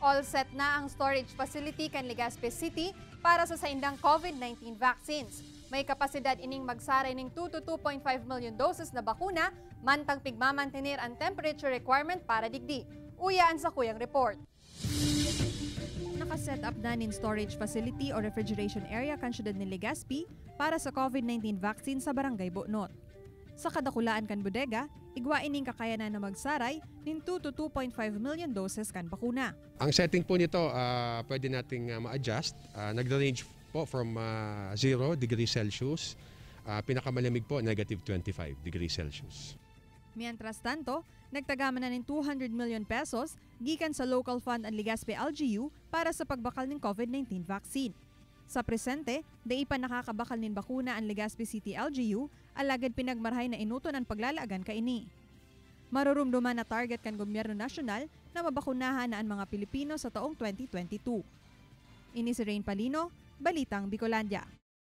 All set na ang storage facility kan Legazpi City para sa saindang COVID-19 vaccines. May kapasidad ining magsaray ng 2 to 2.5 million doses na bakuna, mantang pigmamantenir ang temperature requirement para digdi. Uyaan sa kuyang report. Nakaset up na nin storage facility o refrigeration area kan syudad ni Legazpi para sa COVID-19 vaccine sa Barangay Bonot. Sa kadakulaan kan bodega, igwa ining kakayanan na magsaray nin 2 to 2.5 million doses kan bakuna. Ang setting po nito, ah, pwede nating ah, ma-adjust. Ah, nag-range po from 0 degrees Celsius, ah, pinakamalamig po, negative 25 degrees Celsius. Mientras tanto, nagtagaman na ng 200 million pesos gikan sa local fund ang Legazpi LGU para sa pagbakal ng COVID-19 vaccine. Sa presente, dai pa nakakabakal nin bakuna ang Legazpi City LGU, alagad pinagmarhay na inuton ang paglalaagan kaini. Marurumduman na target kan gobyerno nasyonal na mabakunahan na ang mga Pilipino sa taong 2022. Ini si Rain Palino, Balitang Bicolandia.